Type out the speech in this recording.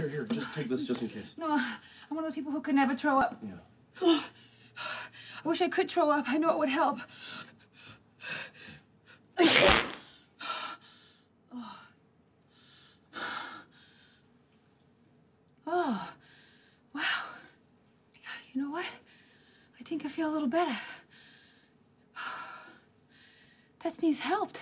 Here, here. Just take this just in case. No, I'm one of those people who can never throw up. Yeah. I wish I could throw up. I know it would help. Oh, oh wow. You know what? I think I feel a little better. That sneeze helped.